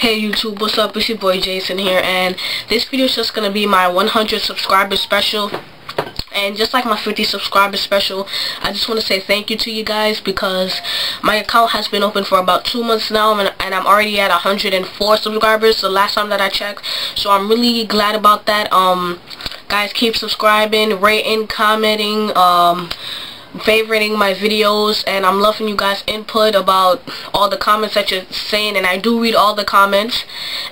Hey YouTube, what's up? It's your boy Jason here and this video is just going to be my 100 subscriber special. And just like my 50 subscriber special I just want to say thank you to you guys because my account has been open for about two months now and, and I'm already at 104 subscribers the last time that I checked. So I'm really glad about that. Um guys keep subscribing rating commenting um favoriting my videos and I'm loving you guys input about all the comments that you're saying and I do read all the comments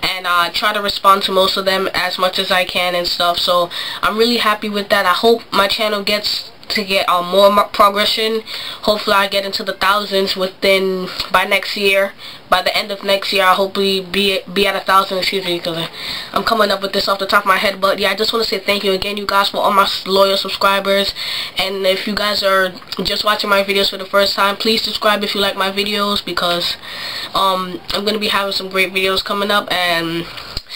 and I uh, try to respond to most of them as much as I can and stuff so I'm really happy with that. I hope my channel gets to get um, more progression. Hopefully I get into the thousands within, by next year. By the end of next year, I'll hopefully be, be at a thousand, excuse me, because I'm coming up with this off the top of my head. But yeah, I just want to say thank you again, you guys, for all my loyal subscribers. And if you guys are just watching my videos for the first time, please subscribe if you like my videos because um, I'm going to be having some great videos coming up. And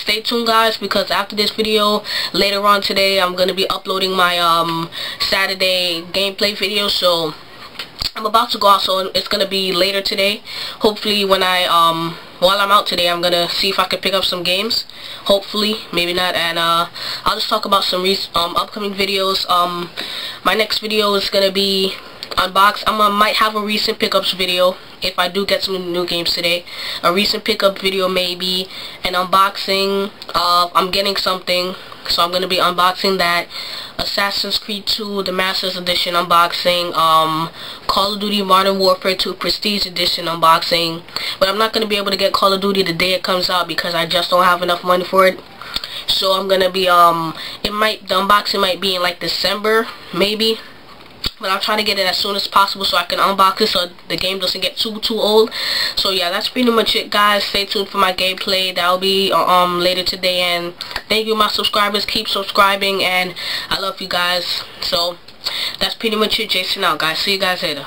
stay tuned guys because after this video later on today I'm gonna be uploading my um Saturday gameplay video. So I'm about to go out so it's gonna be later today. Hopefully when I um while I'm out today I'm gonna see if I can pick up some games. Hopefully maybe not. And uh I'll just talk about some um upcoming videos. Um my next video is gonna be unbox. I might have a recent pickups video if I do get some new games today. A recent pickup video maybe. An unboxing. Uh, I'm getting something. So I'm going to be unboxing that. Assassin's Creed 2, the Masters Edition unboxing. Um, Call of Duty Modern Warfare 2 Prestige Edition unboxing. But I'm not going to be able to get Call of Duty the day it comes out because I just don't have enough money for it so I'm gonna be um it might the unboxing might be in like December maybe but I'll try to get it as soon as possible so I can unbox it so the game doesn't get too too old. So yeah that's pretty much it guys. Stay tuned for my gameplay. That'll be um later today. And thank you my subscribers. Keep subscribing and I love you guys. So that's pretty much it. Jason out guys. See you guys later